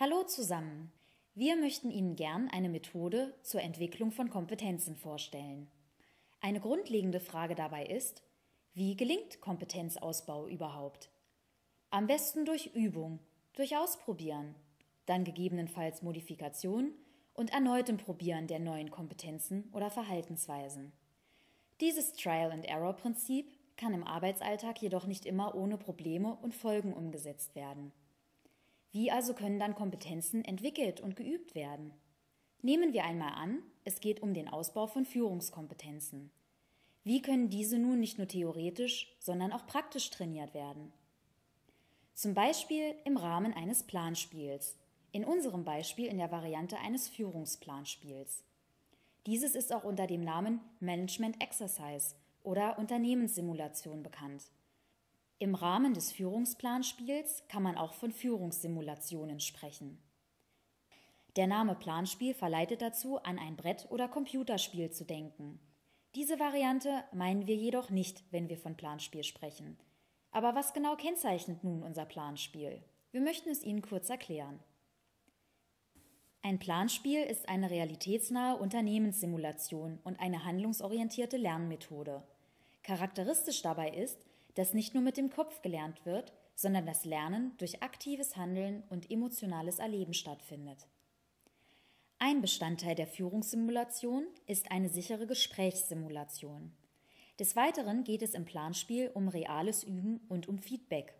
Hallo zusammen. Wir möchten Ihnen gern eine Methode zur Entwicklung von Kompetenzen vorstellen. Eine grundlegende Frage dabei ist, wie gelingt Kompetenzausbau überhaupt? Am besten durch Übung, durch Ausprobieren, dann gegebenenfalls Modifikation und erneutem Probieren der neuen Kompetenzen oder Verhaltensweisen. Dieses Trial-and-Error-Prinzip kann im Arbeitsalltag jedoch nicht immer ohne Probleme und Folgen umgesetzt werden. Wie also können dann Kompetenzen entwickelt und geübt werden? Nehmen wir einmal an, es geht um den Ausbau von Führungskompetenzen. Wie können diese nun nicht nur theoretisch, sondern auch praktisch trainiert werden? Zum Beispiel im Rahmen eines Planspiels, in unserem Beispiel in der Variante eines Führungsplanspiels. Dieses ist auch unter dem Namen Management Exercise oder Unternehmenssimulation bekannt. Im Rahmen des Führungsplanspiels kann man auch von Führungssimulationen sprechen. Der Name Planspiel verleitet dazu, an ein Brett- oder Computerspiel zu denken. Diese Variante meinen wir jedoch nicht, wenn wir von Planspiel sprechen. Aber was genau kennzeichnet nun unser Planspiel? Wir möchten es Ihnen kurz erklären. Ein Planspiel ist eine realitätsnahe Unternehmenssimulation und eine handlungsorientierte Lernmethode. Charakteristisch dabei ist, dass nicht nur mit dem Kopf gelernt wird, sondern das Lernen durch aktives Handeln und emotionales Erleben stattfindet. Ein Bestandteil der Führungssimulation ist eine sichere Gesprächssimulation. Des Weiteren geht es im Planspiel um reales Üben und um Feedback.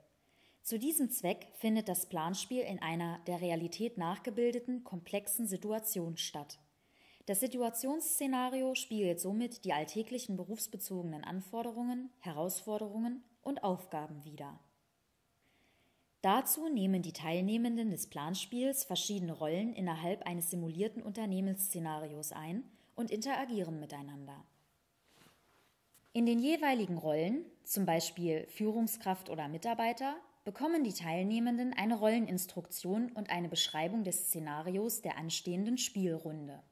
Zu diesem Zweck findet das Planspiel in einer der Realität nachgebildeten, komplexen Situation statt. Das Situationsszenario spiegelt somit die alltäglichen berufsbezogenen Anforderungen, Herausforderungen und Aufgaben wider. Dazu nehmen die Teilnehmenden des Planspiels verschiedene Rollen innerhalb eines simulierten Unternehmensszenarios ein und interagieren miteinander. In den jeweiligen Rollen, zum Beispiel Führungskraft oder Mitarbeiter, bekommen die Teilnehmenden eine Rolleninstruktion und eine Beschreibung des Szenarios der anstehenden Spielrunde.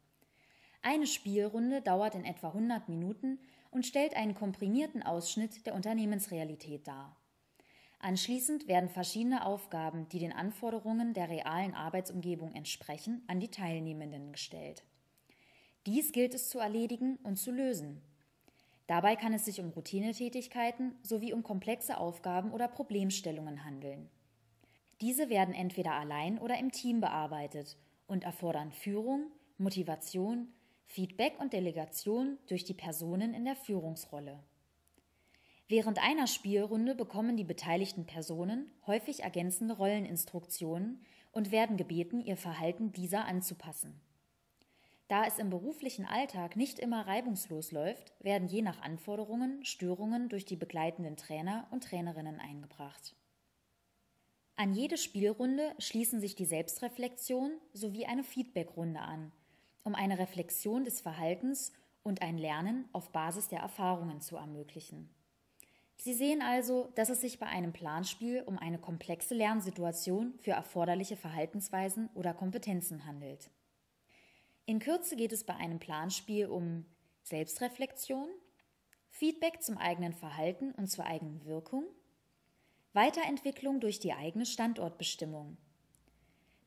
Eine Spielrunde dauert in etwa 100 Minuten und stellt einen komprimierten Ausschnitt der Unternehmensrealität dar. Anschließend werden verschiedene Aufgaben, die den Anforderungen der realen Arbeitsumgebung entsprechen, an die Teilnehmenden gestellt. Dies gilt es zu erledigen und zu lösen. Dabei kann es sich um Routinetätigkeiten sowie um komplexe Aufgaben oder Problemstellungen handeln. Diese werden entweder allein oder im Team bearbeitet und erfordern Führung, Motivation, Feedback und Delegation durch die Personen in der Führungsrolle. Während einer Spielrunde bekommen die beteiligten Personen häufig ergänzende Rolleninstruktionen und werden gebeten, ihr Verhalten dieser anzupassen. Da es im beruflichen Alltag nicht immer reibungslos läuft, werden je nach Anforderungen Störungen durch die begleitenden Trainer und Trainerinnen eingebracht. An jede Spielrunde schließen sich die Selbstreflexion sowie eine Feedbackrunde an, um eine Reflexion des Verhaltens und ein Lernen auf Basis der Erfahrungen zu ermöglichen. Sie sehen also, dass es sich bei einem Planspiel um eine komplexe Lernsituation für erforderliche Verhaltensweisen oder Kompetenzen handelt. In Kürze geht es bei einem Planspiel um Selbstreflexion, Feedback zum eigenen Verhalten und zur eigenen Wirkung, Weiterentwicklung durch die eigene Standortbestimmung,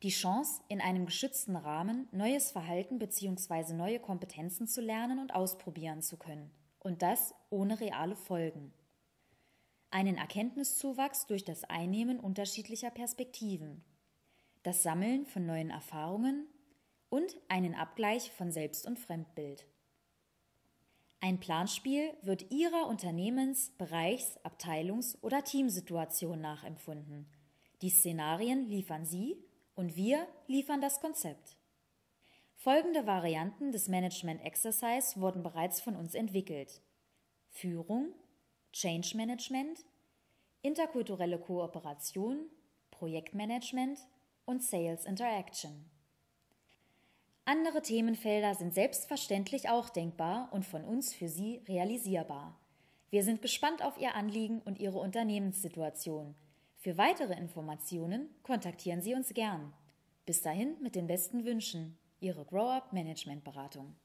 die Chance, in einem geschützten Rahmen neues Verhalten bzw. neue Kompetenzen zu lernen und ausprobieren zu können, und das ohne reale Folgen einen Erkenntniszuwachs durch das Einnehmen unterschiedlicher Perspektiven, das Sammeln von neuen Erfahrungen und einen Abgleich von Selbst- und Fremdbild. Ein Planspiel wird Ihrer Unternehmens-, Bereichs-, Abteilungs- oder Teamsituation nachempfunden. Die Szenarien liefern Sie und wir liefern das Konzept. Folgende Varianten des Management Exercise wurden bereits von uns entwickelt. Führung, Change Management, interkulturelle Kooperation, Projektmanagement und Sales Interaction. Andere Themenfelder sind selbstverständlich auch denkbar und von uns für Sie realisierbar. Wir sind gespannt auf Ihr Anliegen und Ihre Unternehmenssituation. Für weitere Informationen kontaktieren Sie uns gern. Bis dahin mit den besten Wünschen. Ihre Grow-Up Management Beratung.